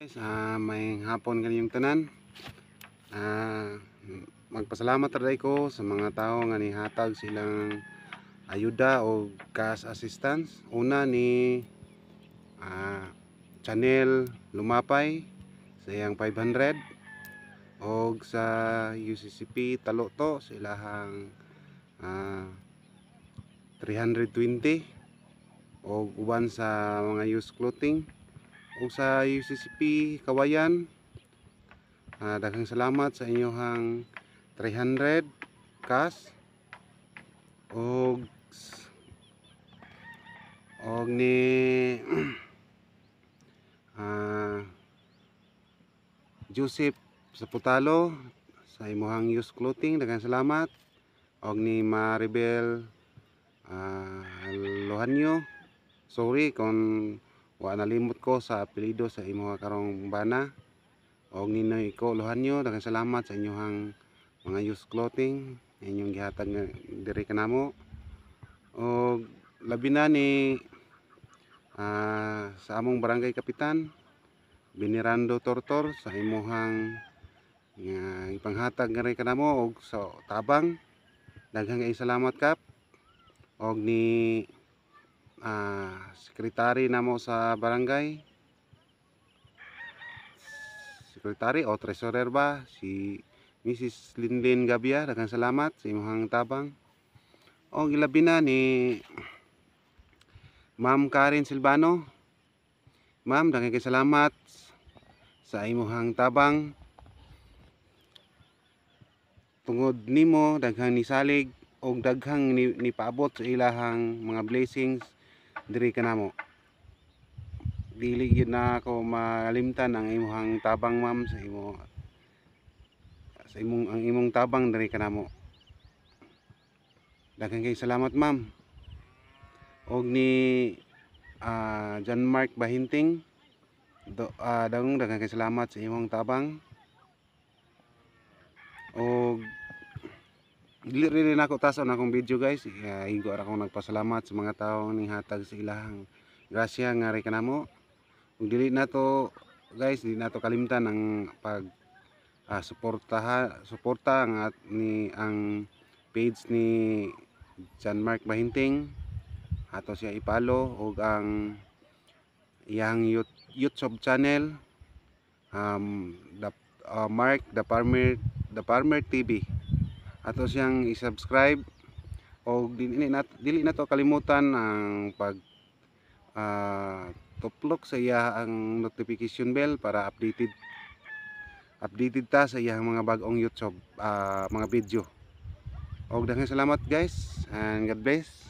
Guys, ah, may hapon kanyang tanan. Ah, magpasalamat ray ko sa mga tao nga nihatag silang ayuda o cash assistance. Una ni ah, Chanel Lumapay sa iyang 500 o sa UCCP Taloto sa ilahang ah, 320 o uban sa mga used clothing o sa UCCP Kawayan. Ah, daghang salamat sa inyohang 300 cash. Og og ni ah, Joseph sa Putalo sa imuhang used clothing. Daghang salamat. Og ni Maribel ah, Lohanyo. Sorry kung wa nalimot ko sa apelyido sa imo karong bana. Og Ninoy Iko Lohanyo daghang salamat sa inyohang mga used clothing inyong gihatag nga diri kanamo og labi na ni ah, sa among barangay kapitan Binirando Tortor sa imuhang nga ipanghatag nga kanamo og sa tabang. Daghang salamat kap. Og ni ah, sekretary namo sa barangay? Sekretary o treasurer ba? Si Mrs. Linlin Gabia daghang salamat sa imong tabang. O ilabi na ni Ma'am Karen Silvano. Ma'am daghang salamat sa imong tabang. Tungod nimo daghang nisalig og daghang ni, nipaabot sa ilahang mga blessings diri kanamo dili gyud na ako malimtan ang imong tabang ma'am sa imo sa imong ang imong tabang diri kanamo daghang kay salamat ma'am. Og ni ah, John Mark Bahinting do, ah, dagong daghang kay salamat sa imong tabang. Og dili rin ako taso na akong video guys. Uh, higo ra akong nagpasalamat sa mga tao ning hatag sa ilahang grasya nga rin kanamo ug dili na to guys dili na to kalimtan ang pag ah, suportaha suporta ang at ni ang page ni John Mark Bahinting. Ato siya ipalo ug ang iyang Yout- YouTube channel. Um, the uh, Mark the Farmer the Farmer TV ato siyang i-subscribe. O dili na dili na to kalimutan ang pag ah, tuplok sa iya ang notification bell para updated updated ta sa iyang mga bagong YouTube ah, mga video. Og daghang salamat guys and God bless